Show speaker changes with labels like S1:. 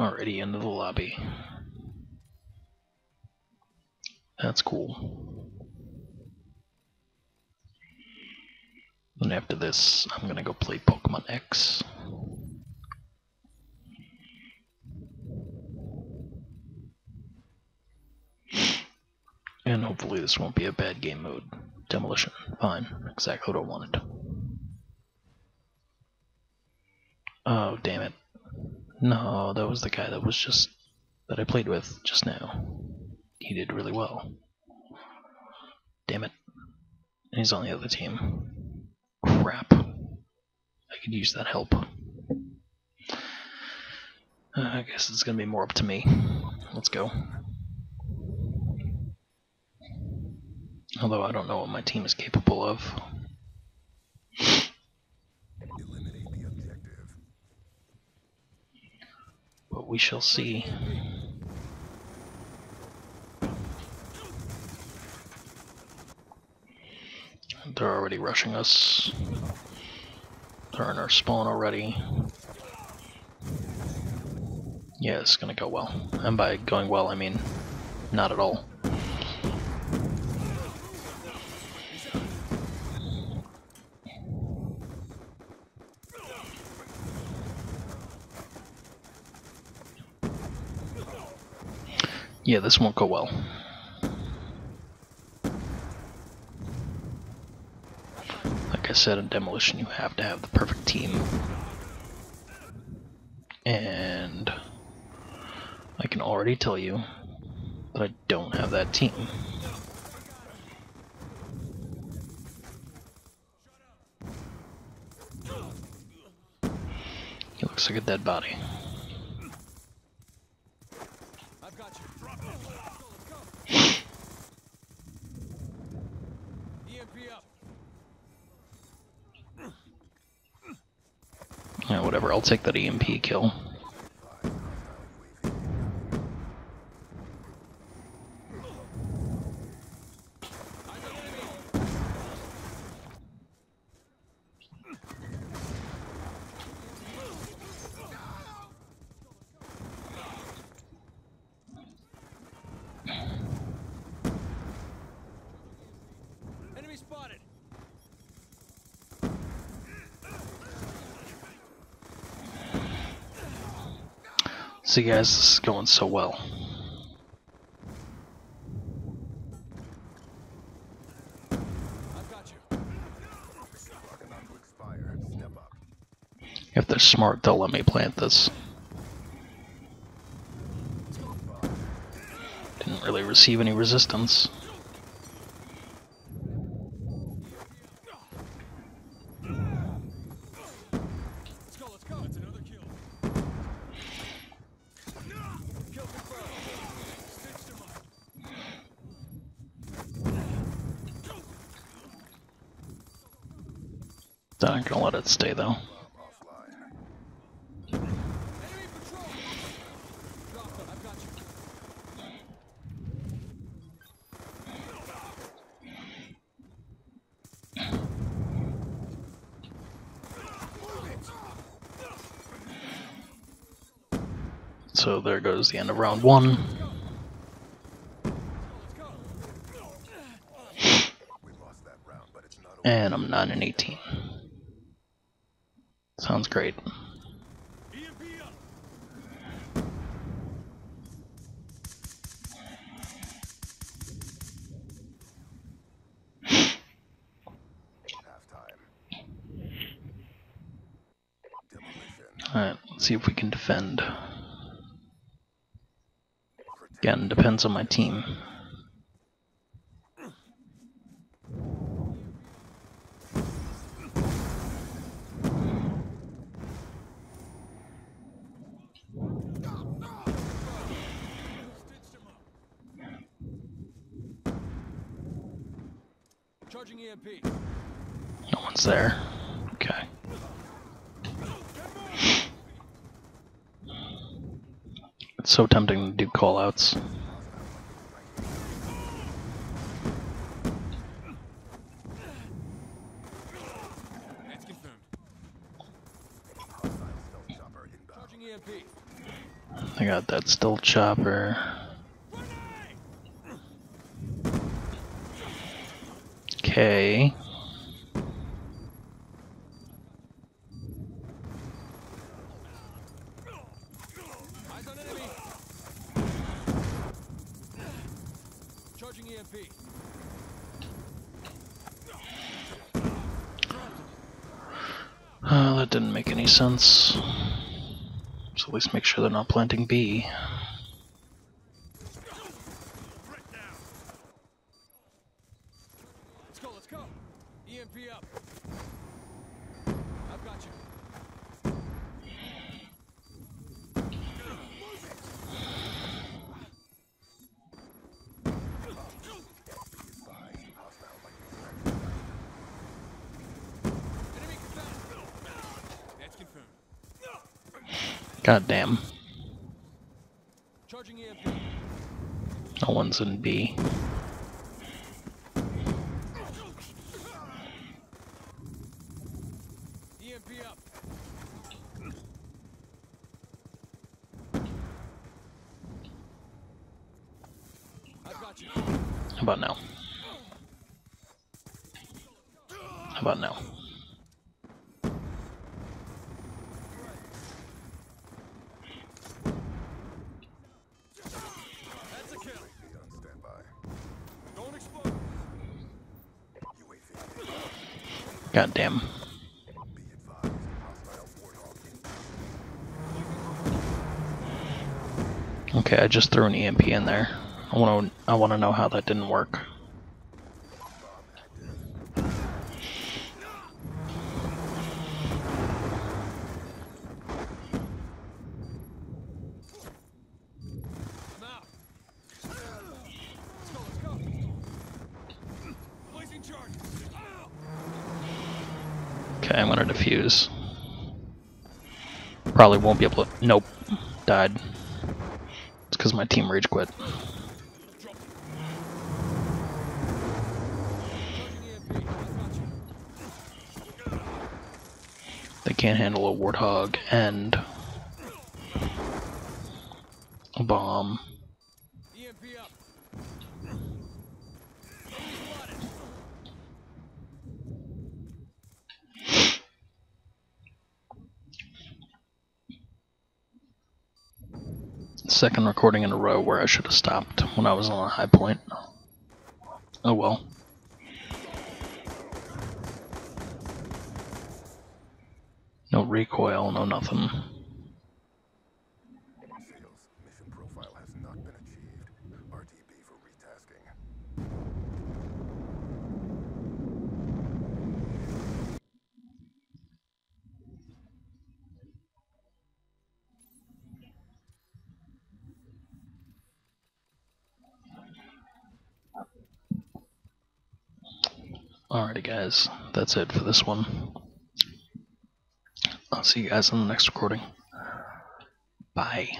S1: Already into the lobby. That's cool. And after this, I'm gonna go play Pokemon X. And hopefully this won't be a bad game mode. Demolition. Fine. Exactly what I wanted. Oh, damn it. No, that was the guy that was just that I played with just now. He did really well. Damn it. And he's on the other team. Crap. I could use that help. Uh, I guess it's gonna be more up to me. Let's go. Although I don't know what my team is capable of. We shall see. They're already rushing us. They're in our spawn already. Yeah, it's gonna go well. And by going well, I mean not at all. Yeah, this won't go well. Like I said in Demolition, you have to have the perfect team. And I can already tell you that I don't have that team. He looks like a dead body.
S2: I've got you. Drop it. Let's go, let's go. EMP up.
S1: Yeah, whatever, I'll take that EMP kill. See guys, this is going so well. If they're smart, they'll let me plant this. Didn't really receive any resistance.
S2: Let's go, let's go. That's another kill. Kill confirmed. Stitched him up.
S1: Not gonna let it stay though.
S3: Offline.
S2: Enemy patrol. Drop them. I've got you.
S1: So there goes the end of round one.
S3: We lost that round, but it's not over.
S1: And I'm 9 and 18. Sounds great.
S2: EMP up.
S3: Halftime. Demolition.
S1: Alright, let's see if we can defend. Again, depends on my team. No one's there. Okay. It's so tempting to do callouts.
S2: That's confirmed.
S3: Hostile stealth chopper inbound.
S2: Charging EMP.
S1: I got that stealth chopper. Okay. Uh, that didn't make any sense. So at least make sure they're not planting B.
S2: go. EMP up. I've got you. That's confirmed.
S1: God damn.
S2: Charging EMP.
S1: No one's in B.
S2: EMP up. I've got you.
S1: How about now? How about now? God damn. Okay, I just threw an EMP in there. I want to. I want to know how that didn't work. Okay, I'm gonna defuse. Probably won't be able to. Nope, died. It's because my team rage quit.
S2: Drop. Charging EMP. I've got you.
S1: They can't handle a warthog and a bomb. Second recording in a row where I should have stopped when I was on a high point. Oh well. No recoil, no nothing. Alrighty, guys, that's it for this one. I'll see you guys in the next recording. Bye.